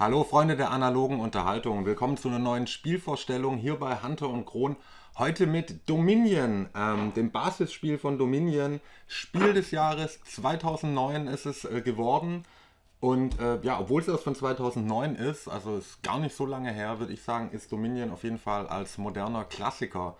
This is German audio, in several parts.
Hallo Freunde der analogen Unterhaltung, willkommen zu einer neuen Spielvorstellung hier bei Hunter und Kron. Heute mit Dominion, ähm, dem Basisspiel von Dominion. Spiel des Jahres 2009 ist es äh, geworden. Und äh, ja, obwohl es erst von 2009 ist, also ist gar nicht so lange her, würde ich sagen, ist Dominion auf jeden Fall als moderner Klassiker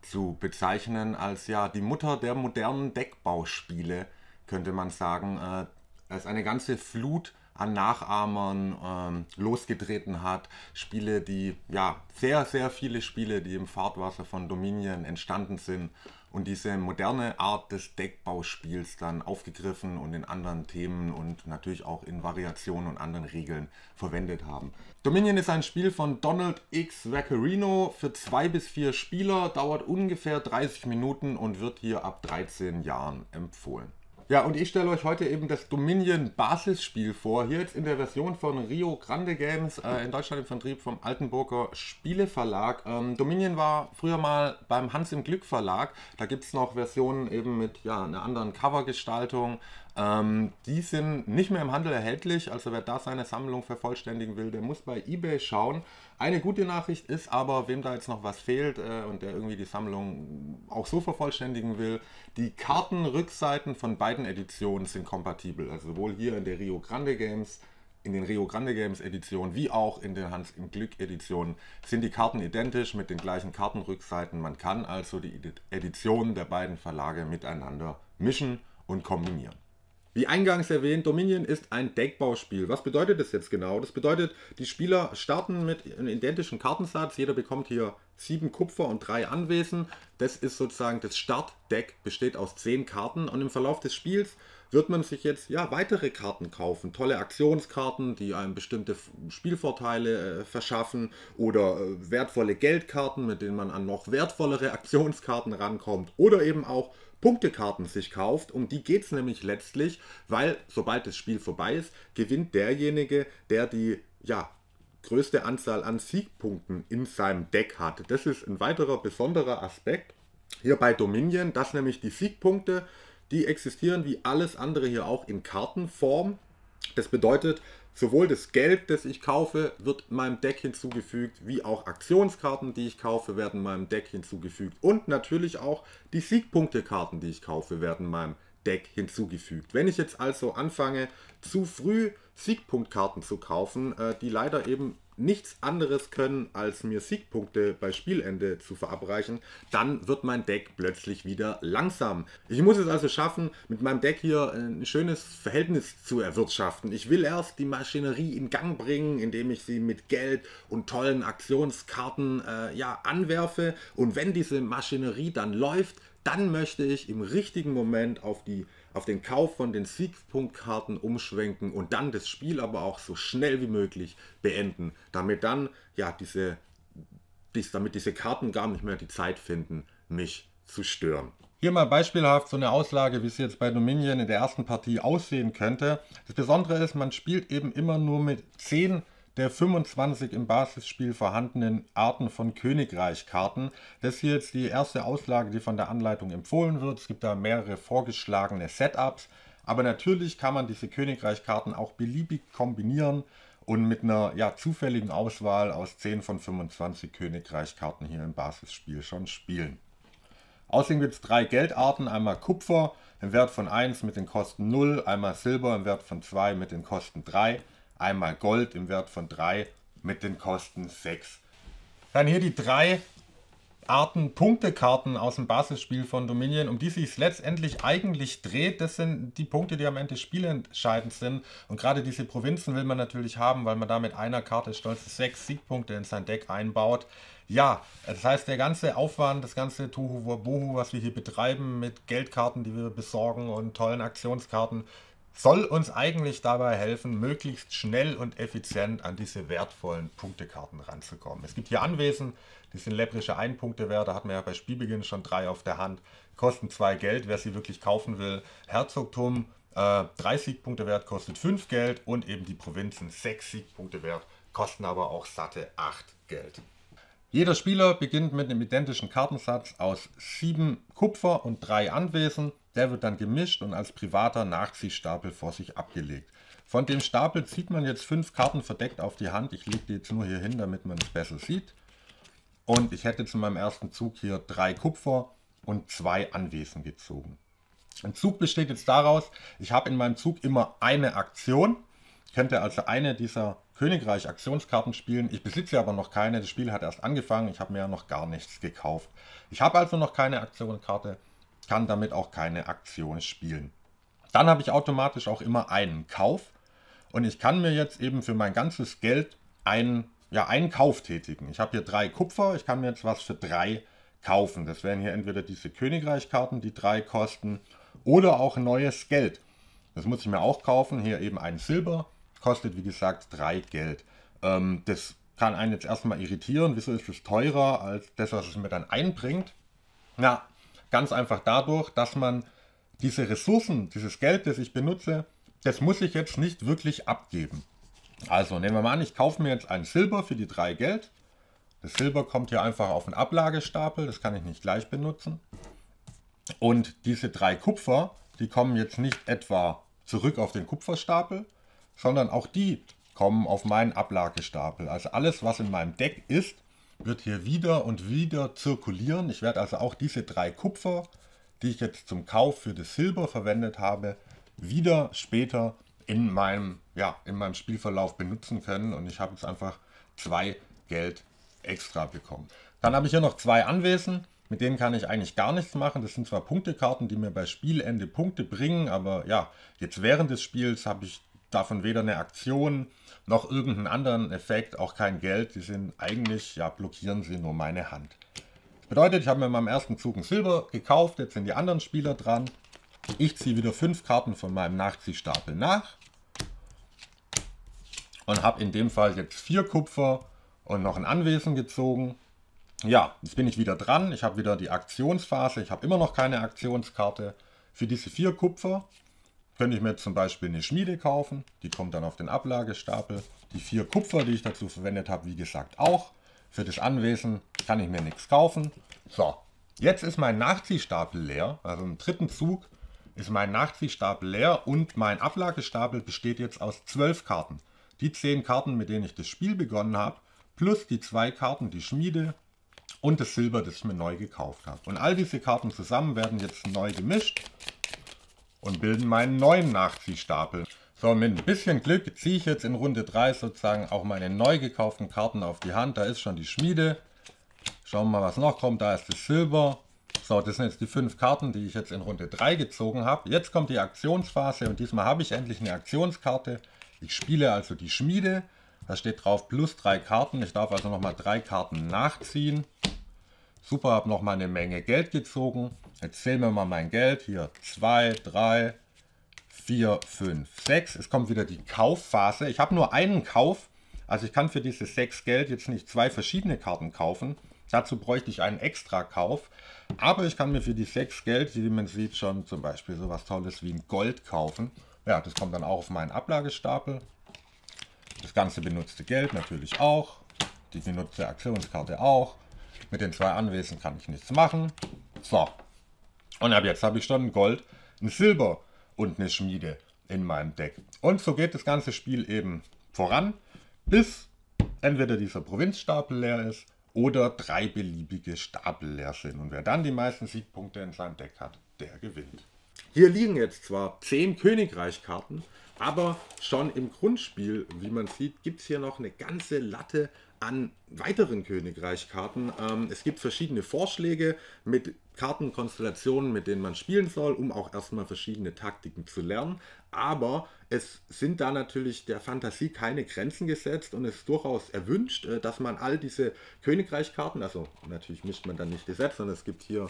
zu bezeichnen, als ja die Mutter der modernen Deckbauspiele, könnte man sagen. Äh, ist eine ganze Flut an Nachahmern ähm, losgetreten hat. Spiele, die, ja, sehr, sehr viele Spiele, die im Fahrtwasser von Dominion entstanden sind und diese moderne Art des Deckbauspiels dann aufgegriffen und in anderen Themen und natürlich auch in Variationen und anderen Regeln verwendet haben. Dominion ist ein Spiel von Donald X. Vaccarino für zwei bis vier Spieler, dauert ungefähr 30 Minuten und wird hier ab 13 Jahren empfohlen. Ja, und ich stelle euch heute eben das Dominion Basisspiel vor. Hier jetzt in der Version von Rio Grande Games, äh, in Deutschland im Vertrieb vom Altenburger Spieleverlag. Ähm, Dominion war früher mal beim Hans im Glück Verlag. Da gibt es noch Versionen eben mit ja, einer anderen Covergestaltung. Ähm, die sind nicht mehr im Handel erhältlich. Also wer da seine Sammlung vervollständigen will, der muss bei eBay schauen. Eine gute Nachricht ist aber, wem da jetzt noch was fehlt äh, und der irgendwie die Sammlung auch so vervollständigen will, die Kartenrückseiten von beiden Editionen sind kompatibel. Also sowohl hier in der Rio Grande Games, in den Rio Grande Games Editionen wie auch in den Hans im Glück Editionen sind die Karten identisch mit den gleichen Kartenrückseiten. Man kann also die Editionen der beiden Verlage miteinander mischen und kombinieren. Wie eingangs erwähnt, Dominion ist ein Deckbauspiel. Was bedeutet das jetzt genau? Das bedeutet, die Spieler starten mit einem identischen Kartensatz. Jeder bekommt hier sieben Kupfer und drei Anwesen. Das ist sozusagen das Startdeck, besteht aus zehn Karten. Und im Verlauf des Spiels wird man sich jetzt ja weitere Karten kaufen. Tolle Aktionskarten, die einem bestimmte Spielvorteile äh, verschaffen oder äh, wertvolle Geldkarten, mit denen man an noch wertvollere Aktionskarten rankommt. Oder eben auch Punktekarten sich kauft. Um die geht es nämlich letztlich, weil sobald das Spiel vorbei ist, gewinnt derjenige, der die ja, größte Anzahl an Siegpunkten in seinem Deck hat. Das ist ein weiterer besonderer Aspekt hier bei Dominion, dass nämlich die Siegpunkte, die existieren wie alles andere hier auch in Kartenform. Das bedeutet, Sowohl das Geld, das ich kaufe, wird meinem Deck hinzugefügt, wie auch Aktionskarten, die ich kaufe, werden meinem Deck hinzugefügt. Und natürlich auch die Siegpunktekarten, die ich kaufe, werden meinem Deck hinzugefügt. Wenn ich jetzt also anfange, zu früh Siegpunktkarten zu kaufen, äh, die leider eben nichts anderes können, als mir Siegpunkte bei Spielende zu verabreichen, dann wird mein Deck plötzlich wieder langsam. Ich muss es also schaffen, mit meinem Deck hier ein schönes Verhältnis zu erwirtschaften. Ich will erst die Maschinerie in Gang bringen, indem ich sie mit Geld und tollen Aktionskarten äh, ja, anwerfe. Und wenn diese Maschinerie dann läuft, dann möchte ich im richtigen Moment auf, die, auf den Kauf von den Siegpunktkarten umschwenken und dann das Spiel aber auch so schnell wie möglich beenden, damit dann ja diese, dies, damit diese Karten gar nicht mehr die Zeit finden, mich zu stören. Hier mal beispielhaft so eine Auslage, wie es jetzt bei Dominion in der ersten Partie aussehen könnte. Das Besondere ist, man spielt eben immer nur mit 10 der 25 im Basisspiel vorhandenen Arten von Königreichkarten. Das ist jetzt die erste Auslage, die von der Anleitung empfohlen wird. Es gibt da mehrere vorgeschlagene Setups, aber natürlich kann man diese Königreichkarten auch beliebig kombinieren und mit einer ja, zufälligen Auswahl aus 10 von 25 Königreichkarten hier im Basisspiel schon spielen. Außerdem gibt es drei Geldarten, einmal Kupfer im Wert von 1 mit den Kosten 0, einmal Silber im Wert von 2 mit den Kosten 3 einmal Gold im Wert von 3 mit den Kosten 6. Dann hier die drei Arten Punktekarten aus dem Basisspiel von Dominion, um die sich letztendlich eigentlich dreht. Das sind die Punkte, die am Ende spielentscheidend sind. Und gerade diese Provinzen will man natürlich haben, weil man da mit einer Karte stolze sechs Siegpunkte in sein Deck einbaut. Ja, das heißt, der ganze Aufwand, das ganze Tohu Bohu, was wir hier betreiben mit Geldkarten, die wir besorgen und tollen Aktionskarten, soll uns eigentlich dabei helfen, möglichst schnell und effizient an diese wertvollen Punktekarten ranzukommen. Es gibt hier Anwesen, die sind läpprische 1 Punkte wert, da hat man ja bei Spielbeginn schon drei auf der Hand, kosten 2 Geld, wer sie wirklich kaufen will. Herzogtum, äh, 3 Siegpunkte wert, kostet 5 Geld und eben die Provinzen 6 Siegpunkte wert, kosten aber auch satte 8 Geld. Jeder Spieler beginnt mit einem identischen Kartensatz aus 7 Kupfer und 3 Anwesen. Der wird dann gemischt und als privater Nachziehstapel vor sich abgelegt. Von dem Stapel zieht man jetzt fünf Karten verdeckt auf die Hand. Ich lege die jetzt nur hier hin, damit man es besser sieht. Und ich hätte zu meinem ersten Zug hier drei Kupfer und zwei Anwesen gezogen. Ein Zug besteht jetzt daraus, ich habe in meinem Zug immer eine Aktion. Ich könnte also eine dieser Königreich-Aktionskarten spielen. Ich besitze aber noch keine. Das Spiel hat erst angefangen. Ich habe mir ja noch gar nichts gekauft. Ich habe also noch keine Aktionskarte, kann damit auch keine Aktion spielen. Dann habe ich automatisch auch immer einen Kauf. Und ich kann mir jetzt eben für mein ganzes Geld einen, ja, einen Kauf tätigen. Ich habe hier drei Kupfer, ich kann mir jetzt was für drei kaufen. Das wären hier entweder diese Königreichkarten, die drei kosten, oder auch neues Geld. Das muss ich mir auch kaufen. Hier eben ein Silber, kostet wie gesagt drei Geld. Ähm, das kann einen jetzt erstmal irritieren. Wieso ist es teurer als das, was es mir dann einbringt? Na, ganz einfach dadurch, dass man diese Ressourcen, dieses Geld, das ich benutze, das muss ich jetzt nicht wirklich abgeben. Also nehmen wir mal an, ich kaufe mir jetzt ein Silber für die drei Geld. Das Silber kommt hier einfach auf den Ablagestapel, das kann ich nicht gleich benutzen. Und diese drei Kupfer, die kommen jetzt nicht etwa zurück auf den Kupferstapel, sondern auch die kommen auf meinen Ablagestapel. Also alles, was in meinem Deck ist, wird hier wieder und wieder zirkulieren. Ich werde also auch diese drei Kupfer, die ich jetzt zum Kauf für das Silber verwendet habe, wieder später in meinem, ja, in meinem Spielverlauf benutzen können. Und ich habe jetzt einfach zwei Geld extra bekommen. Dann habe ich hier noch zwei Anwesen. Mit denen kann ich eigentlich gar nichts machen. Das sind zwar Punktekarten, die mir bei Spielende Punkte bringen, aber ja, jetzt während des Spiels habe ich davon weder eine Aktion noch irgendeinen anderen Effekt, auch kein Geld. Die sind eigentlich, ja, blockieren sie nur meine Hand. Das bedeutet, ich habe mir in meinem ersten Zug ein Silber gekauft, jetzt sind die anderen Spieler dran. Ich ziehe wieder fünf Karten von meinem Nachziehstapel nach und habe in dem Fall jetzt vier Kupfer und noch ein Anwesen gezogen. Ja, jetzt bin ich wieder dran. Ich habe wieder die Aktionsphase. Ich habe immer noch keine Aktionskarte. Für diese vier Kupfer könnte ich mir zum Beispiel eine Schmiede kaufen. Die kommt dann auf den Ablagestapel. Die vier Kupfer, die ich dazu verwendet habe, wie gesagt auch. Für das Anwesen kann ich mir nichts kaufen. So, jetzt ist mein Nachziehstapel leer. Also im dritten Zug ist mein Nachziehstapel leer und mein Ablagestapel besteht jetzt aus zwölf Karten. Die zehn Karten, mit denen ich das Spiel begonnen habe, plus die zwei Karten, die Schmiede und das Silber, das ich mir neu gekauft habe. Und all diese Karten zusammen werden jetzt neu gemischt und bilden meinen neuen Nachziehstapel. So, mit ein bisschen Glück ziehe ich jetzt in Runde 3 sozusagen auch meine neu gekauften Karten auf die Hand. Da ist schon die Schmiede. Schauen wir mal, was noch kommt. Da ist das Silber. So, das sind jetzt die fünf Karten, die ich jetzt in Runde 3 gezogen habe. Jetzt kommt die Aktionsphase und diesmal habe ich endlich eine Aktionskarte. Ich spiele also die Schmiede. Da steht drauf plus drei Karten. Ich darf also nochmal drei Karten nachziehen. Super, habe nochmal eine Menge Geld gezogen. Jetzt zählen wir mal mein Geld. Hier 2, 3, 4, 5, 6. Es kommt wieder die Kaufphase. Ich habe nur einen Kauf. Also ich kann für diese 6 Geld jetzt nicht zwei verschiedene Karten kaufen. Dazu bräuchte ich einen extra Kauf. Aber ich kann mir für die 6 Geld, wie man sieht, schon zum Beispiel sowas Tolles wie ein Gold kaufen. Ja, das kommt dann auch auf meinen Ablagestapel. Das ganze benutzte Geld natürlich auch. Die benutzte Aktionskarte auch. Mit den zwei Anwesen kann ich nichts machen. So. Und ab jetzt habe ich schon ein Gold, ein Silber und eine Schmiede in meinem Deck. Und so geht das ganze Spiel eben voran, bis entweder dieser Provinzstapel leer ist oder drei beliebige Stapel leer sind. Und wer dann die meisten Siegpunkte in seinem Deck hat, der gewinnt. Hier liegen jetzt zwar 10 Königreichkarten, aber schon im Grundspiel, wie man sieht, gibt es hier noch eine ganze Latte an weiteren Königreichkarten. Ähm, es gibt verschiedene Vorschläge mit Kartenkonstellationen, mit denen man spielen soll, um auch erstmal verschiedene Taktiken zu lernen. Aber es sind da natürlich der Fantasie keine Grenzen gesetzt und es ist durchaus erwünscht, äh, dass man all diese Königreichkarten, also natürlich mischt man dann nicht gesetzt, sondern es gibt hier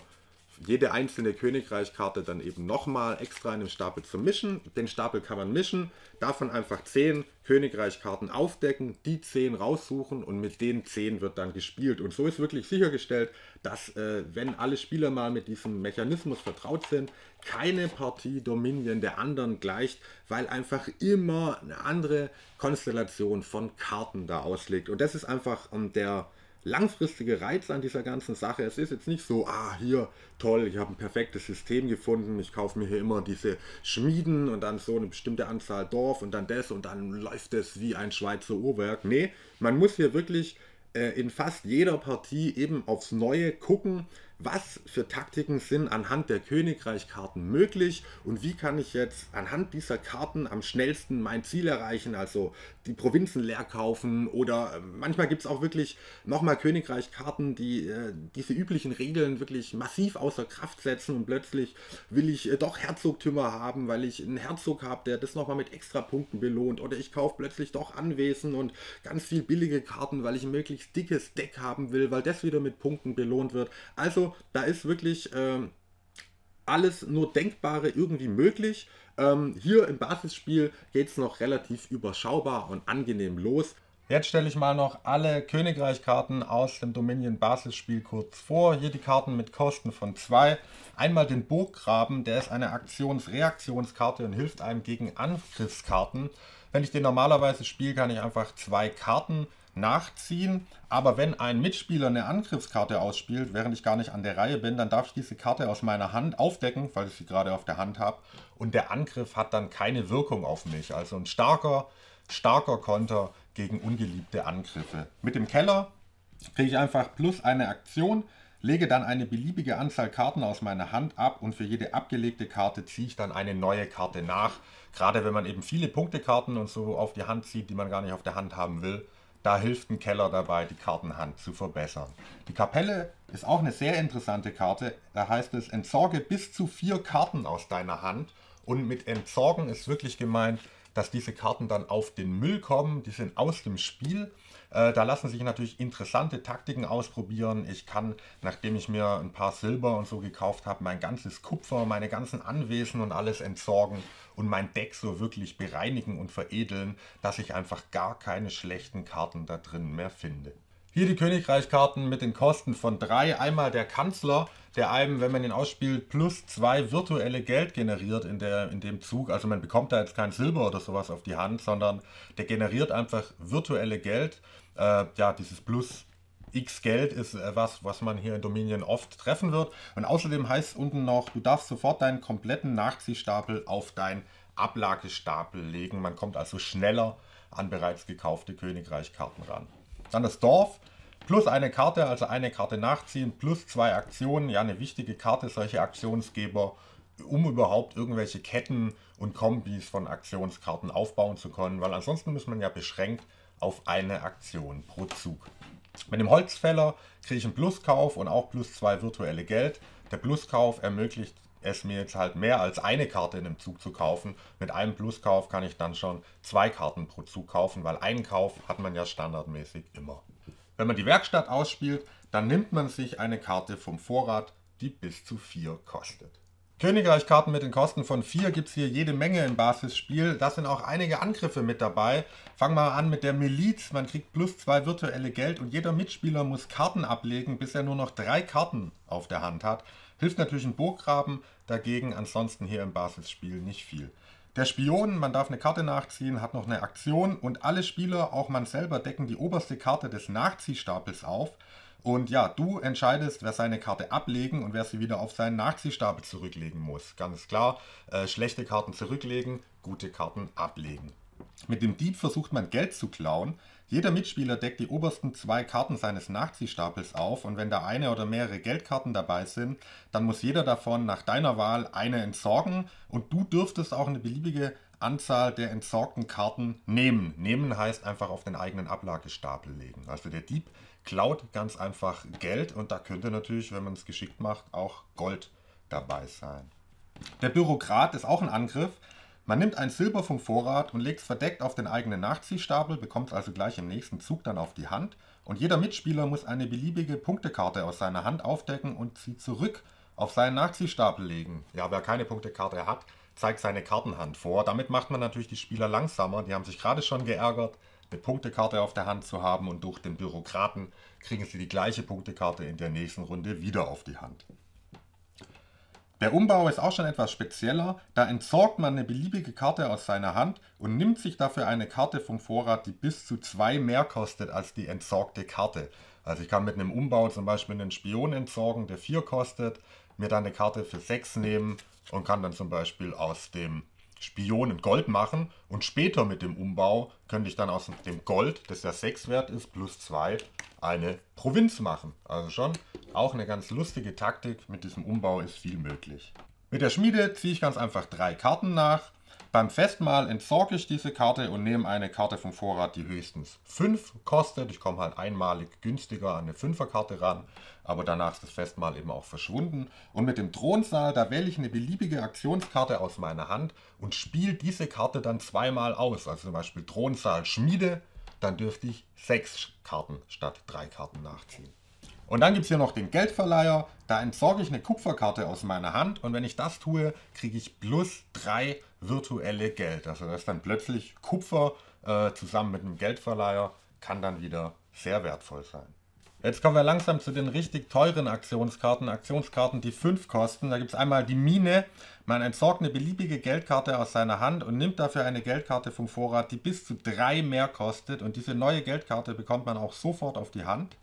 jede einzelne Königreichkarte dann eben nochmal extra in einem Stapel zu mischen. Den Stapel kann man mischen, davon einfach 10 Königreichkarten aufdecken, die 10 raussuchen und mit den 10 wird dann gespielt. Und so ist wirklich sichergestellt, dass äh, wenn alle Spieler mal mit diesem Mechanismus vertraut sind, keine Partie Dominion der anderen gleicht, weil einfach immer eine andere Konstellation von Karten da auslegt. Und das ist einfach ähm, der langfristige Reiz an dieser ganzen Sache. Es ist jetzt nicht so, ah, hier, toll, ich habe ein perfektes System gefunden, ich kaufe mir hier immer diese Schmieden und dann so eine bestimmte Anzahl Dorf und dann das und dann läuft es wie ein Schweizer Uhrwerk. Nee, man muss hier wirklich äh, in fast jeder Partie eben aufs Neue gucken, was für Taktiken sind anhand der Königreichkarten möglich und wie kann ich jetzt anhand dieser Karten am schnellsten mein Ziel erreichen, also die Provinzen leer kaufen oder äh, manchmal gibt es auch wirklich nochmal Königreichkarten, die äh, diese üblichen Regeln wirklich massiv außer Kraft setzen und plötzlich will ich äh, doch Herzogtümer haben, weil ich einen Herzog habe, der das nochmal mit extra Punkten belohnt oder ich kaufe plötzlich doch Anwesen und ganz viel billige Karten, weil ich ein möglichst dickes Deck haben will, weil das wieder mit Punkten belohnt wird. Also da ist wirklich ähm, alles nur Denkbare irgendwie möglich. Ähm, hier im Basisspiel geht es noch relativ überschaubar und angenehm los. Jetzt stelle ich mal noch alle Königreichkarten aus dem Dominion Basisspiel kurz vor. Hier die Karten mit Kosten von 2. Einmal den Burggraben, der ist eine Aktions-Reaktionskarte und hilft einem gegen Angriffskarten. Wenn ich den normalerweise spiele, kann ich einfach zwei Karten nachziehen. Aber wenn ein Mitspieler eine Angriffskarte ausspielt, während ich gar nicht an der Reihe bin, dann darf ich diese Karte aus meiner Hand aufdecken, weil ich sie gerade auf der Hand habe. Und der Angriff hat dann keine Wirkung auf mich. Also ein starker, starker Konter gegen ungeliebte Angriffe. Mit dem Keller kriege ich einfach plus eine Aktion, lege dann eine beliebige Anzahl Karten aus meiner Hand ab und für jede abgelegte Karte ziehe ich dann eine neue Karte nach. Gerade wenn man eben viele Punktekarten und so auf die Hand zieht, die man gar nicht auf der Hand haben will, da hilft ein Keller dabei, die Kartenhand zu verbessern. Die Kapelle ist auch eine sehr interessante Karte. Da heißt es, entsorge bis zu vier Karten aus deiner Hand. Und mit entsorgen ist wirklich gemeint, dass diese Karten dann auf den Müll kommen. Die sind aus dem Spiel. Äh, da lassen sich natürlich interessante Taktiken ausprobieren. Ich kann, nachdem ich mir ein paar Silber und so gekauft habe, mein ganzes Kupfer, meine ganzen Anwesen und alles entsorgen und mein Deck so wirklich bereinigen und veredeln, dass ich einfach gar keine schlechten Karten da drin mehr finde. Hier die Königreichkarten mit den Kosten von 3. Einmal der Kanzler, der einem, wenn man ihn ausspielt, plus 2 virtuelle Geld generiert in, der, in dem Zug. Also man bekommt da jetzt kein Silber oder sowas auf die Hand, sondern der generiert einfach virtuelle Geld. Äh, ja, dieses Plus X Geld ist äh, was, was man hier in Dominion oft treffen wird. Und außerdem heißt es unten noch, du darfst sofort deinen kompletten Nachziehstapel auf deinen Ablagestapel legen. Man kommt also schneller an bereits gekaufte Königreichkarten ran. Dann das Dorf plus eine Karte, also eine Karte nachziehen, plus zwei Aktionen. Ja, eine wichtige Karte, solche Aktionsgeber, um überhaupt irgendwelche Ketten und Kombis von Aktionskarten aufbauen zu können, weil ansonsten muss man ja beschränkt auf eine Aktion pro Zug. Mit dem Holzfäller kriege ich einen Pluskauf und auch plus zwei virtuelle Geld. Der Pluskauf ermöglicht es mir jetzt halt mehr als eine Karte in einem Zug zu kaufen. Mit einem Pluskauf kann ich dann schon zwei Karten pro Zug kaufen, weil einen Kauf hat man ja standardmäßig immer. Wenn man die Werkstatt ausspielt, dann nimmt man sich eine Karte vom Vorrat, die bis zu 4 kostet. Königreichkarten mit den Kosten von 4 gibt es hier jede Menge im Basisspiel. Da sind auch einige Angriffe mit dabei. Fangen wir an mit der Miliz. Man kriegt plus 2 virtuelle Geld und jeder Mitspieler muss Karten ablegen, bis er nur noch 3 Karten auf der Hand hat. Hilft natürlich ein Burggraben, dagegen ansonsten hier im Basisspiel nicht viel. Der Spion, man darf eine Karte nachziehen, hat noch eine Aktion und alle Spieler, auch man selber, decken die oberste Karte des Nachziehstapels auf. Und ja, du entscheidest, wer seine Karte ablegen und wer sie wieder auf seinen Nachziehstapel zurücklegen muss. Ganz klar, äh, schlechte Karten zurücklegen, gute Karten ablegen. Mit dem Dieb versucht man Geld zu klauen. Jeder Mitspieler deckt die obersten zwei Karten seines Nachziehstapels auf und wenn da eine oder mehrere Geldkarten dabei sind, dann muss jeder davon nach deiner Wahl eine entsorgen und du dürftest auch eine beliebige Anzahl der entsorgten Karten nehmen. Nehmen heißt einfach auf den eigenen Ablagestapel legen. Also der Dieb klaut ganz einfach Geld und da könnte natürlich, wenn man es geschickt macht, auch Gold dabei sein. Der Bürokrat ist auch ein Angriff. Man nimmt ein Silber vom Vorrat und legt es verdeckt auf den eigenen Nachziehstapel, bekommt es also gleich im nächsten Zug dann auf die Hand. Und jeder Mitspieler muss eine beliebige Punktekarte aus seiner Hand aufdecken und sie zurück auf seinen Nachziehstapel legen. Ja, wer keine Punktekarte hat, zeigt seine Kartenhand vor. Damit macht man natürlich die Spieler langsamer. Die haben sich gerade schon geärgert, eine Punktekarte auf der Hand zu haben und durch den Bürokraten kriegen sie die gleiche Punktekarte in der nächsten Runde wieder auf die Hand. Der Umbau ist auch schon etwas spezieller, da entsorgt man eine beliebige Karte aus seiner Hand und nimmt sich dafür eine Karte vom Vorrat, die bis zu zwei mehr kostet als die entsorgte Karte. Also ich kann mit einem Umbau zum Beispiel einen Spion entsorgen, der vier kostet, mir dann eine Karte für sechs nehmen und kann dann zum Beispiel aus dem Spion ein Gold machen und später mit dem Umbau könnte ich dann aus dem Gold, das ja 6 wert ist, plus 2, eine Provinz machen. Also schon auch eine ganz lustige Taktik. Mit diesem Umbau ist viel möglich. Mit der Schmiede ziehe ich ganz einfach drei Karten nach. Beim Festmahl entsorge ich diese Karte und nehme eine Karte vom Vorrat, die höchstens 5 kostet. Ich komme halt einmalig günstiger an eine 5er Karte ran, aber danach ist das Festmahl eben auch verschwunden. Und mit dem Thronsaal, da wähle ich eine beliebige Aktionskarte aus meiner Hand und spiele diese Karte dann zweimal aus. Also zum Beispiel Thronsaal Schmiede, dann dürfte ich 6 Karten statt 3 Karten nachziehen. Und dann gibt es hier noch den Geldverleiher. Da entsorge ich eine Kupferkarte aus meiner Hand und wenn ich das tue, kriege ich plus 3 virtuelle Geld. Also das ist dann plötzlich Kupfer äh, zusammen mit einem Geldverleiher, kann dann wieder sehr wertvoll sein. Jetzt kommen wir langsam zu den richtig teuren Aktionskarten. Aktionskarten, die 5 kosten. Da gibt es einmal die Mine. Man entsorgt eine beliebige Geldkarte aus seiner Hand und nimmt dafür eine Geldkarte vom Vorrat, die bis zu 3 mehr kostet. Und diese neue Geldkarte bekommt man auch sofort auf die Hand.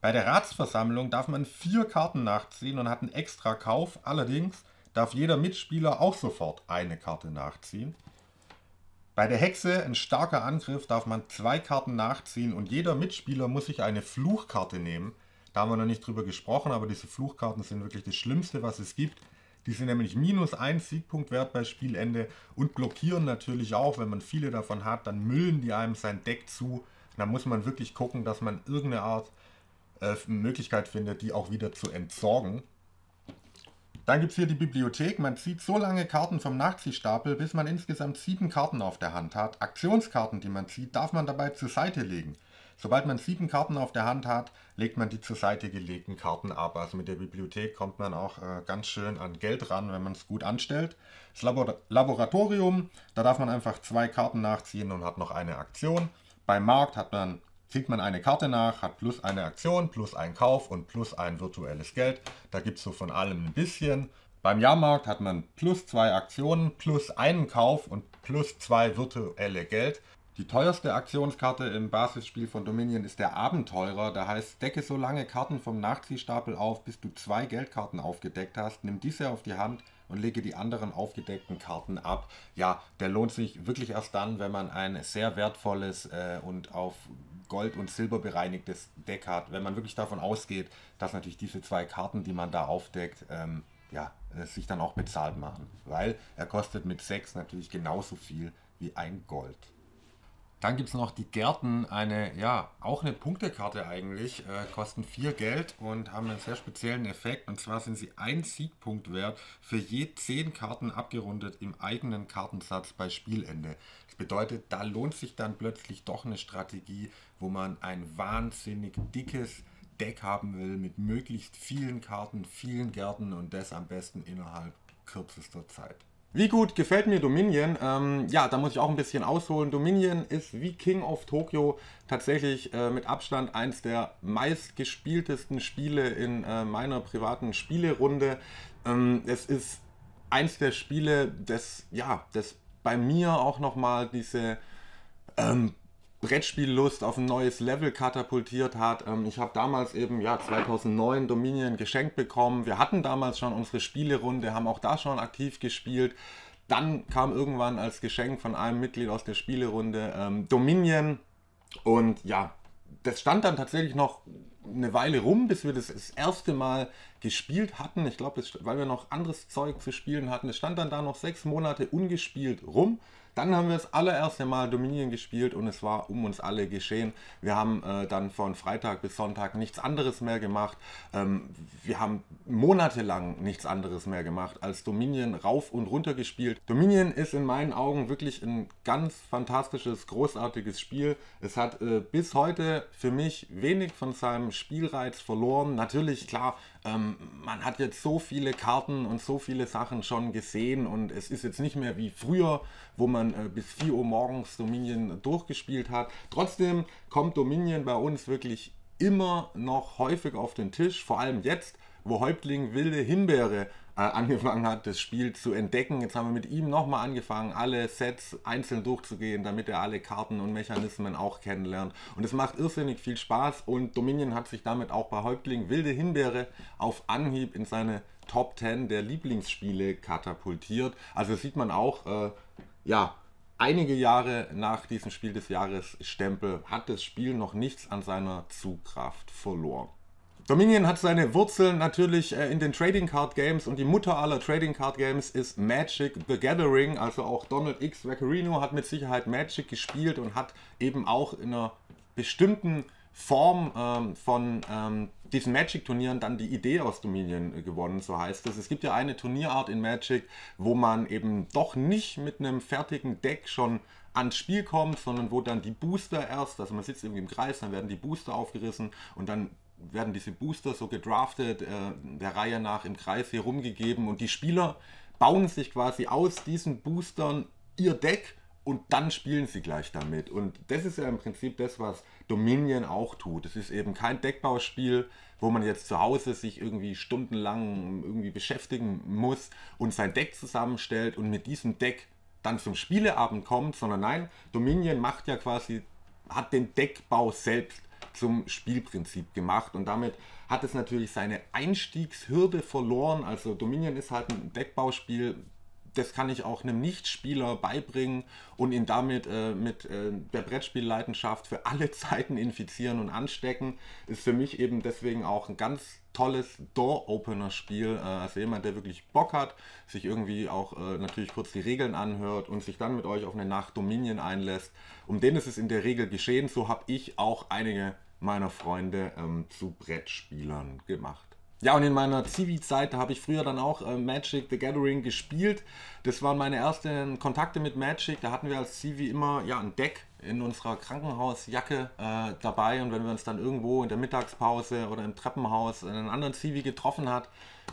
Bei der Ratsversammlung darf man vier Karten nachziehen und hat einen extra Kauf. Allerdings darf jeder Mitspieler auch sofort eine Karte nachziehen. Bei der Hexe, ein starker Angriff, darf man zwei Karten nachziehen und jeder Mitspieler muss sich eine Fluchkarte nehmen. Da haben wir noch nicht drüber gesprochen, aber diese Fluchkarten sind wirklich das Schlimmste, was es gibt. Die sind nämlich minus 1 Siegpunkt wert bei Spielende und blockieren natürlich auch, wenn man viele davon hat, dann müllen die einem sein Deck zu. Da muss man wirklich gucken, dass man irgendeine Art äh, Möglichkeit findet, die auch wieder zu entsorgen. Dann gibt es hier die Bibliothek. Man zieht so lange Karten vom Nachziehstapel, bis man insgesamt sieben Karten auf der Hand hat. Aktionskarten, die man zieht, darf man dabei zur Seite legen. Sobald man sieben Karten auf der Hand hat, legt man die zur Seite gelegten Karten ab. Also mit der Bibliothek kommt man auch äh, ganz schön an Geld ran, wenn man es gut anstellt. Das Labor Laboratorium, da darf man einfach zwei Karten nachziehen und hat noch eine Aktion. Beim Markt hat man zieht man eine Karte nach, hat plus eine Aktion, plus ein Kauf und plus ein virtuelles Geld. Da gibt es so von allem ein bisschen. Beim Jahrmarkt hat man plus zwei Aktionen, plus einen Kauf und plus zwei virtuelle Geld. Die teuerste Aktionskarte im Basisspiel von Dominion ist der Abenteurer. Da heißt, decke so lange Karten vom Nachziehstapel auf, bis du zwei Geldkarten aufgedeckt hast. Nimm diese auf die Hand und lege die anderen aufgedeckten Karten ab. Ja, der lohnt sich wirklich erst dann, wenn man ein sehr wertvolles äh, und auf Gold- und Silber bereinigtes Deck hat. Wenn man wirklich davon ausgeht, dass natürlich diese zwei Karten, die man da aufdeckt, ähm, ja, äh, sich dann auch bezahlt machen. Weil er kostet mit 6 natürlich genauso viel wie ein Gold. Dann gibt es noch die Gärten, eine, ja, auch eine Punktekarte eigentlich, äh, kosten 4 Geld und haben einen sehr speziellen Effekt. Und zwar sind sie ein Siegpunkt wert für je 10 Karten abgerundet im eigenen Kartensatz bei Spielende. Das bedeutet, da lohnt sich dann plötzlich doch eine Strategie, wo man ein wahnsinnig dickes Deck haben will mit möglichst vielen Karten, vielen Gärten und das am besten innerhalb kürzester Zeit. Wie gut gefällt mir Dominion? Ähm, ja, da muss ich auch ein bisschen ausholen. Dominion ist wie King of Tokyo tatsächlich äh, mit Abstand eins der meistgespieltesten Spiele in äh, meiner privaten Spielerunde. Ähm, es ist eins der Spiele, das, ja, das bei mir auch nochmal diese ähm, Brettspiellust auf ein neues Level katapultiert hat. Ähm, ich habe damals eben ja 2009 Dominion geschenkt bekommen. Wir hatten damals schon unsere Spielerunde, haben auch da schon aktiv gespielt. Dann kam irgendwann als Geschenk von einem Mitglied aus der Spielerunde ähm, Dominion und ja, das stand dann tatsächlich noch eine Weile rum, bis wir das das erste Mal gespielt hatten. Ich glaube, weil wir noch anderes Zeug zu spielen hatten. Es stand dann da noch sechs Monate ungespielt rum. Dann haben wir das allererste Mal Dominion gespielt und es war um uns alle geschehen. Wir haben äh, dann von Freitag bis Sonntag nichts anderes mehr gemacht. Ähm, wir haben monatelang nichts anderes mehr gemacht als Dominion rauf und runter gespielt. Dominion ist in meinen Augen wirklich ein ganz fantastisches, großartiges Spiel. Es hat äh, bis heute für mich wenig von seinem Spielreiz verloren. Natürlich, klar, ähm, man hat jetzt so viele Karten und so viele Sachen schon gesehen und es ist jetzt nicht mehr wie früher, wo man äh, bis 4 Uhr morgens Dominion durchgespielt hat. Trotzdem kommt Dominion bei uns wirklich immer noch häufig auf den Tisch, vor allem jetzt, wo Häuptling Wilde Himbeere angefangen hat, das Spiel zu entdecken. Jetzt haben wir mit ihm nochmal angefangen, alle Sets einzeln durchzugehen, damit er alle Karten und Mechanismen auch kennenlernt. Und es macht irrsinnig viel Spaß und Dominion hat sich damit auch bei Häuptling Wilde Himbeere auf Anhieb in seine Top 10 der Lieblingsspiele katapultiert. Also sieht man auch, äh, ja, einige Jahre nach diesem Spiel des Jahres Stempel hat das Spiel noch nichts an seiner Zugkraft verloren. Dominion hat seine Wurzeln natürlich äh, in den Trading Card Games und die Mutter aller Trading Card Games ist Magic the Gathering. Also auch Donald X. Vaccarino hat mit Sicherheit Magic gespielt und hat eben auch in einer bestimmten Form ähm, von ähm, diesen Magic-Turnieren dann die Idee aus Dominion äh, gewonnen, so heißt es. Es gibt ja eine Turnierart in Magic, wo man eben doch nicht mit einem fertigen Deck schon ans Spiel kommt, sondern wo dann die Booster erst, also man sitzt irgendwie im Kreis, dann werden die Booster aufgerissen und dann werden diese Booster so gedraftet, äh, der Reihe nach im Kreis hier rumgegeben und die Spieler bauen sich quasi aus diesen Boostern ihr Deck und dann spielen sie gleich damit. Und das ist ja im Prinzip das, was Dominion auch tut. Es ist eben kein Deckbauspiel, wo man jetzt zu Hause sich irgendwie stundenlang irgendwie beschäftigen muss und sein Deck zusammenstellt und mit diesem Deck dann zum Spieleabend kommt, sondern nein, Dominion macht ja quasi, hat den Deckbau selbst zum Spielprinzip gemacht und damit hat es natürlich seine Einstiegshürde verloren. Also Dominion ist halt ein Deckbauspiel, das kann ich auch einem Nichtspieler beibringen und ihn damit äh, mit äh, der Brettspielleidenschaft für alle Zeiten infizieren und anstecken. Ist für mich eben deswegen auch ein ganz tolles Door-Opener-Spiel. Äh, also jemand, der wirklich Bock hat, sich irgendwie auch äh, natürlich kurz die Regeln anhört und sich dann mit euch auf eine Nacht Dominion einlässt. Um den ist es in der Regel geschehen. So habe ich auch einige meiner Freunde ähm, zu Brettspielern gemacht. Ja, und in meiner Zivi-Zeit habe ich früher dann auch äh, Magic the Gathering gespielt. Das waren meine ersten Kontakte mit Magic. Da hatten wir als Zivi immer ja, ein Deck in unserer Krankenhausjacke äh, dabei. Und wenn wir uns dann irgendwo in der Mittagspause oder im Treppenhaus einen anderen Zivi getroffen hat,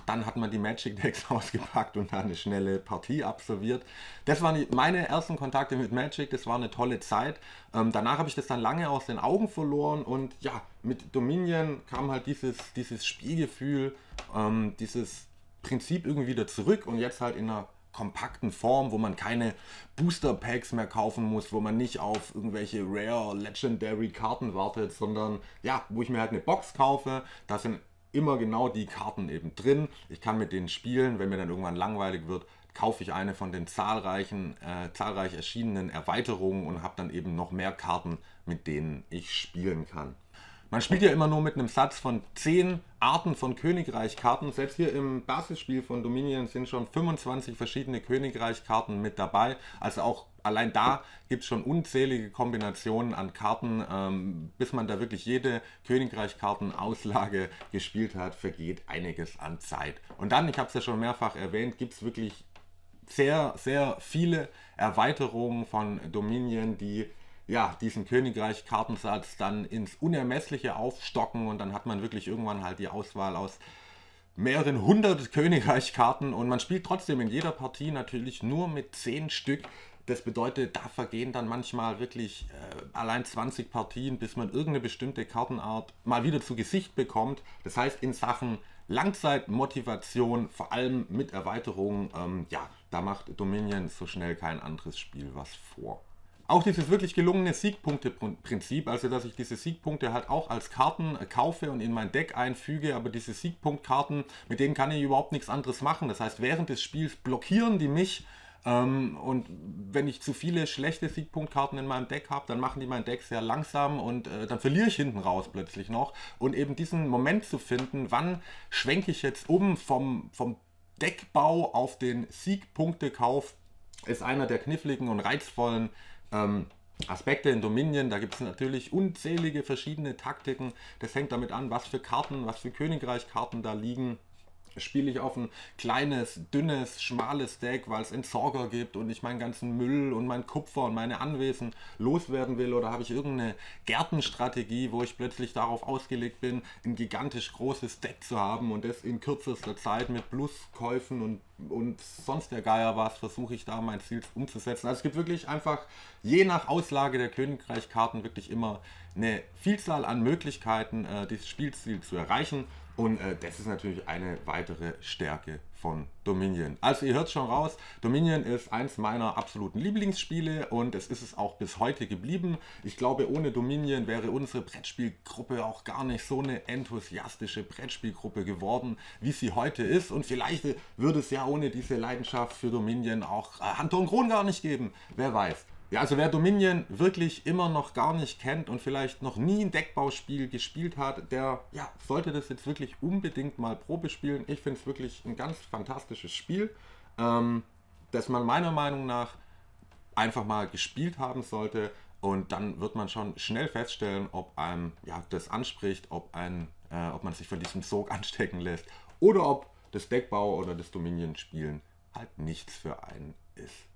dann hat man die Magic Decks ausgepackt und eine schnelle Partie absolviert. Das waren meine ersten Kontakte mit Magic, das war eine tolle Zeit. Ähm, danach habe ich das dann lange aus den Augen verloren und ja, mit Dominion kam halt dieses, dieses Spielgefühl, ähm, dieses Prinzip irgendwie wieder zurück und jetzt halt in einer kompakten Form, wo man keine Booster Packs mehr kaufen muss, wo man nicht auf irgendwelche Rare Legendary Karten wartet, sondern ja, wo ich mir halt eine Box kaufe, da sind immer genau die Karten eben drin. Ich kann mit denen spielen. Wenn mir dann irgendwann langweilig wird, kaufe ich eine von den zahlreichen, äh, zahlreich erschienenen Erweiterungen und habe dann eben noch mehr Karten, mit denen ich spielen kann. Man spielt ja immer nur mit einem Satz von 10 Arten von Königreichkarten. Selbst hier im Basisspiel von Dominion sind schon 25 verschiedene Königreichkarten mit dabei. Also auch allein da gibt es schon unzählige Kombinationen an Karten. Ähm, bis man da wirklich jede Königreichkarten-Auslage gespielt hat, vergeht einiges an Zeit. Und dann, ich habe es ja schon mehrfach erwähnt, gibt es wirklich sehr, sehr viele Erweiterungen von Dominion, die ja, diesen Königreich-Kartensatz dann ins Unermessliche aufstocken und dann hat man wirklich irgendwann halt die Auswahl aus mehreren hundert Königreich-Karten und man spielt trotzdem in jeder Partie natürlich nur mit zehn Stück. Das bedeutet, da vergehen dann manchmal wirklich äh, allein 20 Partien, bis man irgendeine bestimmte Kartenart mal wieder zu Gesicht bekommt. Das heißt, in Sachen Langzeitmotivation, vor allem mit Erweiterungen, ähm, ja, da macht Dominion so schnell kein anderes Spiel was vor. Auch dieses wirklich gelungene Siegpunkte-Prinzip, also dass ich diese Siegpunkte halt auch als Karten kaufe und in mein Deck einfüge, aber diese Siegpunktkarten, mit denen kann ich überhaupt nichts anderes machen. Das heißt, während des Spiels blockieren die mich ähm, und wenn ich zu viele schlechte Siegpunktkarten in meinem Deck habe, dann machen die mein Deck sehr langsam und äh, dann verliere ich hinten raus plötzlich noch. Und eben diesen Moment zu finden, wann schwenke ich jetzt um vom, vom Deckbau auf den Siegpunktekauf, ist einer der kniffligen und reizvollen ähm, Aspekte in Dominion, da gibt es natürlich unzählige verschiedene Taktiken. Das hängt damit an, was für Karten, was für Königreichkarten da liegen spiele ich auf ein kleines, dünnes, schmales Deck, weil es Entsorger gibt und ich meinen ganzen Müll und mein Kupfer und meine Anwesen loswerden will oder habe ich irgendeine Gärtenstrategie, wo ich plötzlich darauf ausgelegt bin, ein gigantisch großes Deck zu haben und das in kürzester Zeit mit Pluskäufen und, und sonst der Geier was versuche ich da mein Ziel umzusetzen. Also es gibt wirklich einfach je nach Auslage der Königreichkarten wirklich immer eine Vielzahl an Möglichkeiten, äh, dieses Spielziel zu erreichen. Und äh, das ist natürlich eine weitere Stärke von Dominion. Also ihr hört schon raus, Dominion ist eins meiner absoluten Lieblingsspiele und es ist es auch bis heute geblieben. Ich glaube, ohne Dominion wäre unsere Brettspielgruppe auch gar nicht so eine enthusiastische Brettspielgruppe geworden, wie sie heute ist. Und vielleicht würde es ja ohne diese Leidenschaft für Dominion auch äh, Hunter und Kron gar nicht geben. Wer weiß. Ja, also wer Dominion wirklich immer noch gar nicht kennt und vielleicht noch nie ein Deckbauspiel gespielt hat, der ja, sollte das jetzt wirklich unbedingt mal Probe spielen. Ich finde es wirklich ein ganz fantastisches Spiel, ähm, das man meiner Meinung nach einfach mal gespielt haben sollte. Und dann wird man schon schnell feststellen, ob einem ja, das anspricht, ob, ein, äh, ob man sich von diesem Sog anstecken lässt oder ob das Deckbau oder das Dominion-Spielen halt nichts für einen ist.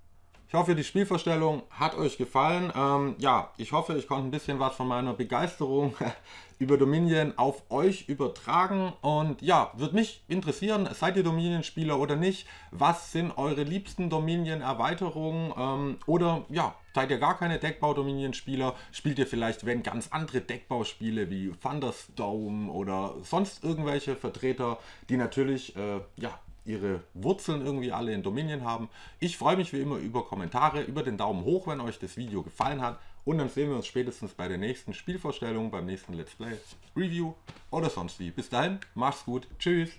Ich hoffe, die Spielvorstellung hat euch gefallen. Ähm, ja, ich hoffe, ich konnte ein bisschen was von meiner Begeisterung über Dominion auf euch übertragen. Und ja, würde mich interessieren, seid ihr Dominion-Spieler oder nicht? Was sind eure liebsten Dominion-Erweiterungen? Ähm, oder ja, seid ihr gar keine Deckbau-Dominion-Spieler? Spielt ihr vielleicht, wenn ganz andere Deckbauspiele wie Thunderstorm oder sonst irgendwelche Vertreter, die natürlich äh, ja, ihre Wurzeln irgendwie alle in Dominion haben. Ich freue mich wie immer über Kommentare, über den Daumen hoch, wenn euch das Video gefallen hat. Und dann sehen wir uns spätestens bei der nächsten Spielvorstellung, beim nächsten Let's Play, Review oder sonst wie. Bis dahin, macht's gut, tschüss.